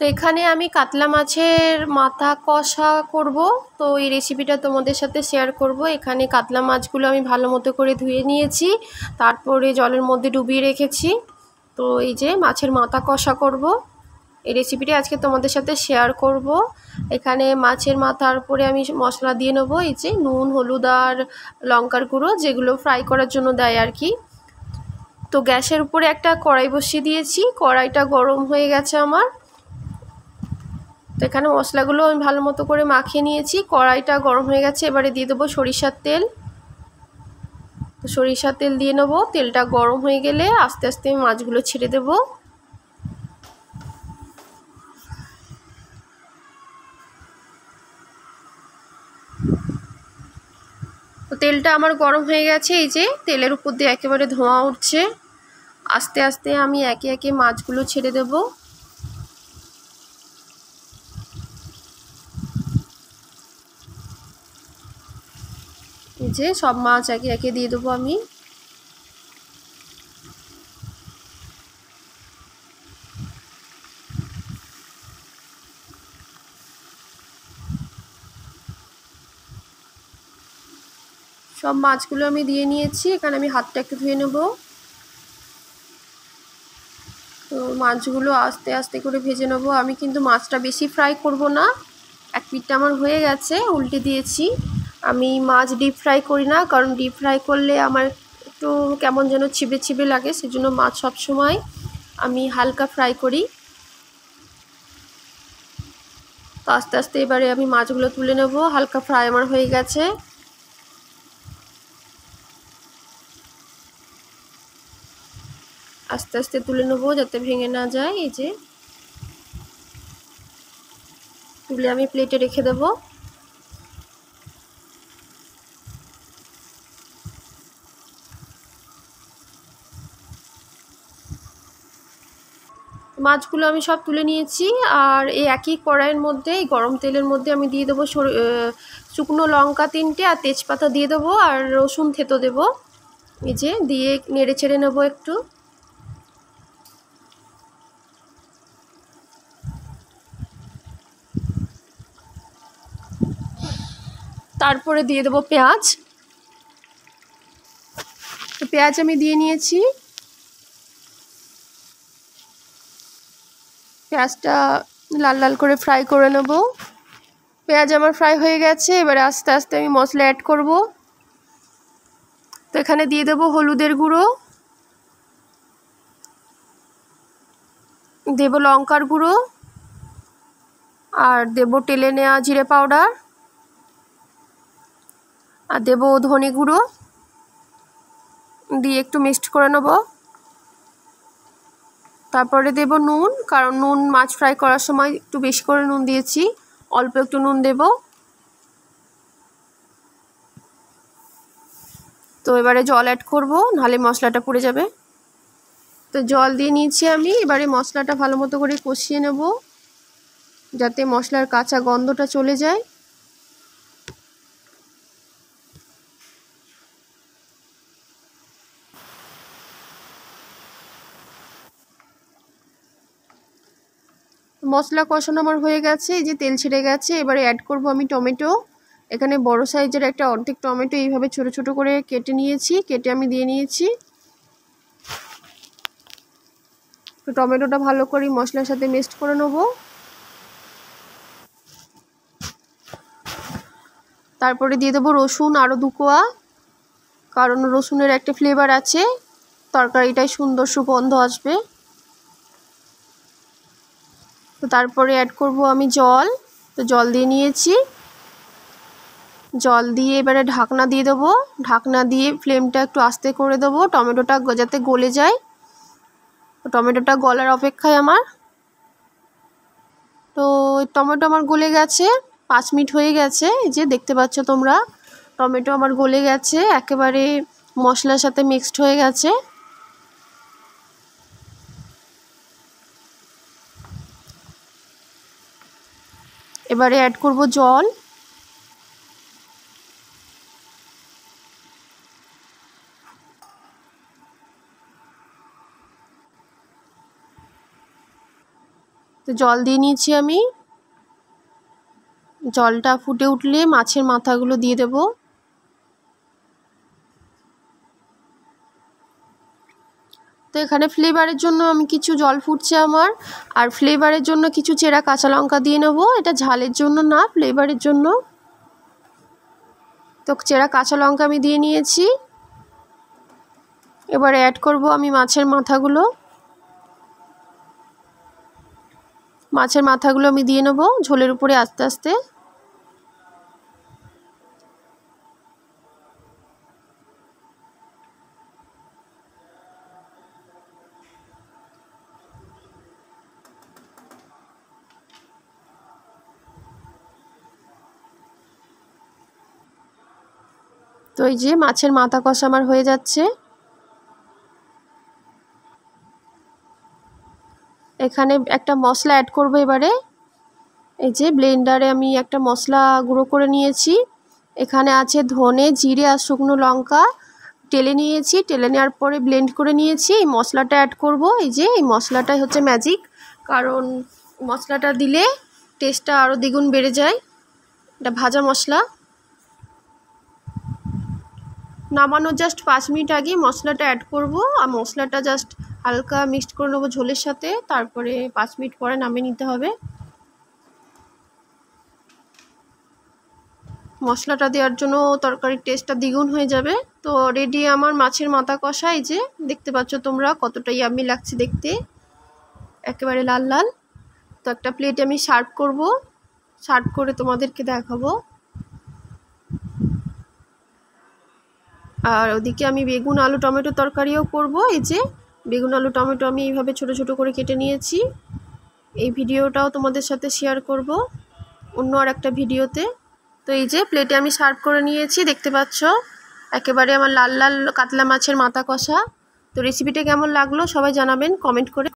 তো এখানে আমি কাতলা মাছের মাথা কষা করব। তো এই রেসিপিটা তোমাদের সাথে শেয়ার করব। এখানে কাতলা মাছগুলো আমি ভালো মতো করে ধুয়ে নিয়েছি। তারপরে জলের মধ্যে ডুবিয়ে রেখেছি। তো এই যে মাছের মাথা কষা করব। এই রেসিপিটি আজকে তোমাদের সাথে শেয়ার করব। এখানে মাছের মাথার উপরে আমি মশলা দিয়ে নেব। এই যে নুন, হলুদ আর লঙ্কার গুঁড়ো যেগুলো ফ্রাই করার জন্য দেয় আর কি। তো গ্যাসের উপরে একটা কড়াই বসিয়ে দিয়েছি। কড়াইটা গরম হয়ে গেছে আমার। তো এখানে মশলাগুলো আমি ভালো মতো করে মাখিয়ে নিয়েছি। কড়াইটা গরম হয়ে গেছে, এবারে দিয়ে দেবো সরিষার তেল। তো সরিষার তেল দিয়ে নেব। তেলটা গরম হয়ে গেলে আস্তে আস্তে আমি মাছগুলো ছেড়ে দেবো। তেলটা আমার গরম হয়ে গেছে, এই যে তেলের উপর দিয়ে একেবারে ধোঁয়া উঠছে। আস্তে আস্তে আমি একে একে মাছগুলো ছেড়ে দেবো। যে সব মাছ একে একে দিয়ে দেবো আমি। সব মাছগুলো আমি দিয়ে নিয়েছি, এখানে আমি হাতটা একটু ধুয়ে নেব। তো মাছগুলো আস্তে আস্তে করে ভেজে নেব। আমি কিন্তু মাছটা বেশি ফ্রাই করব না, এক পিঠটা আমার হয়ে গেছে, উল্টে দিয়েছি। আমি মাছ ডিপ ফ্রাই করি না, কারণ ডিপ ফ্রাই করলে আমার একটু কেমন যেন ছিবে ছিবে লাগে, সেজন্য মাছ সবসময় আমি হালকা ফ্রাই করি। তো আস্তে আস্তে এবারে আমি মাছগুলো তুলে নেব, হালকা ফ্রাই আমার হয়ে গেছে। আস্তে আস্তে তুলে নেব যাতে ভেঙে না যায়, এই যে। তুলে আমি প্লেটে রেখে দেবো। মাছগুলো আমি সব তুলে নিয়েছি আর এই একই কড়াইয়ের মধ্যে, এই গরম তেলের মধ্যে আমি দিয়ে দেবো শুকনো লঙ্কা তিনটে আর তেজপাতা দিয়ে দেবো আর রসুন থেতো দেবো। এই যে দিয়ে নেড়ে চেড়ে নেব একটু। তারপরে দিয়ে দেবো পেঁয়াজ। পেঁয়াজ আমি দিয়ে নিয়েছি। পেঁয়াজটা লাল লাল করে ফ্রাই করে নেব। পেঁয়াজ আমার ফ্রাই হয়ে গেছে, এবারে আস্তে আস্তে আমি মশলা অ্যাড করব। তো এখানে দিয়ে দেবো হলুদের গুঁড়ো। দেব লঙ্কার গুঁড়ো। আর দেব টেলে নেওয়া জিরে পাউডার। আর দেবো ধনে গুঁড়ো। দিয়ে একটু মিক্সড করে নেব। তারপরে দেব নুন, কারণ নুন মাছ ফ্রাই করার সময় একটু বেশি করে নুন দিয়েছি। অল্প একটু নুন দেব। তো এবারে জল অ্যাড করব, নাহলে মশলাটা পুড়ে যাবে। তো জল দিয়ে নিয়েছি আমি, এবারে মশলাটা ভালো মতো করে কষিয়ে নেব, যাতে মশলার কাঁচা গন্ধটা চলে যায়। মশলা কষানো আমার হয়ে গেছে, এই যে তেল ছেড়ে গেছে, এবারে অ্যাড করব আমি টমেটো। এখানে বড় সাইজের একটা অর্ধেক টমেটো এইভাবে ছোট ছোট করে কেটে নিয়েছি, কেটে আমি দিয়ে নিয়েছি। তো টমেটোটা ভালো করে মশলার সাথে মিক্সড করে নেব। তারপরে দিয়ে দেবো রসুন আরও দুকোয়া কারণ রসুনের একটা ফ্লেভার আছে, তরকারিটায় সুন্দর সুগন্ধ আসবে। তো তারপরে অ্যাড করব আমি জল। তো জল দিয়ে নিয়েছি। জল দিয়ে এবারে ঢাকনা দিয়ে দেবো। ঢাকনা দিয়ে ফ্লেমটা একটু আস্তে করে দেবো। টমেটোটা যাতে গলে যায়। টমেটোটা গলার অপেক্ষায় আমার। তো টমেটো আমার গলে গেছে। পাঁচ মিনিট হয়ে গেছে। এই যে দেখতে পাচ্ছ তোমরা, টমেটো আমার গলে গেছে। একেবারে মশলার সাথে মিক্সড হয়ে গেছে। এবারে অ্যাড করব জল। তো জল দিয়ে নিয়েছি আমি। জলটা ফুটে উঠলে মাছের মাথাগুলো দিয়ে দেব। এখানে ফ্লেভারের জন্য আমি কিছু জল ফুটছে আমার। আর ফ্লেভারের জন্য কিছু চেরা কাঁচা লঙ্কা দিয়ে নেব। এটা ঝালের জন্য না ফ্লেভারের জন্য। তো চেরা কাঁচা লঙ্কা আমি দিয়ে নিয়েছি। এবার অ্যাড করব আমি মাছের মাথাগুলো। মাছের মাথাগুলো আমি দিয়ে নেব ঝোলের উপরে আস্তে আস্তে। তো এই যে মাছের মাথা কষা আমার হয়ে যাচ্ছে। এখানে একটা মশলা অ্যাড করব এবারে। এই যে ব্লেন্ডারে আমি একটা মশলা গুঁড়ো করে নিয়েছি। এখানে আছে ধনে, জিরে আর শুকনো লঙ্কা। টেলে নিয়েছি, টেলে নেওয়ার পরে ব্লেন্ড করে নিয়েছি। এই মশলাটা অ্যাড করব। এই যে এই মশলাটাই হচ্ছে ম্যাজিক কারণ মশলাটা দিলে টেস্টটা আরও দ্বিগুণ বেড়ে যায়। এটা ভাজা মশলা। নামানোর জাস্ট পাঁচ মিনিট আগে মশলাটা অ্যাড করব আর মশলাটা জাস্ট হালকা মিক্সড করে নেব ঝোলের সাথে, তারপরে পাঁচ মিনিট পরে নামিয়ে নিতে হবে। মশলাটা দেওয়ার জন্য তরকারির টেস্টটা দ্বিগুণ হয়ে যাবে। তো রেডি আমার মাছের মাথা কষা এই যে, দেখতে পাচ্ছ তোমরা কতটা ইয়ামি লাগছে দেখতে। একেবারে লাল লাল। তো একটা প্লেটে আমি সার্ভ করব। সার্ভ করে তোমাদেরকে দেখাবো। আর ওদিকে আমি বেগুন, আলু, টমেটো তরকারিও করব। এই যে বেগুন, আলু, টমেটো আমি এইভাবে ছোট ছোট করে কেটে নিয়েছি। এই ভিডিওটাও তোমাদের সাথে শেয়ার করব অন্য আর একটা ভিডিওতে। তো এই যে প্লেটে আমি সার্ভ করে নিয়েছি, দেখতে পাচ্ছ? একেবারে আমার লাল লাল কাতলা মাছের মাথা কষা। তো রেসিপিটা কেমন লাগল সবাই জানাবেন কমেন্ট করে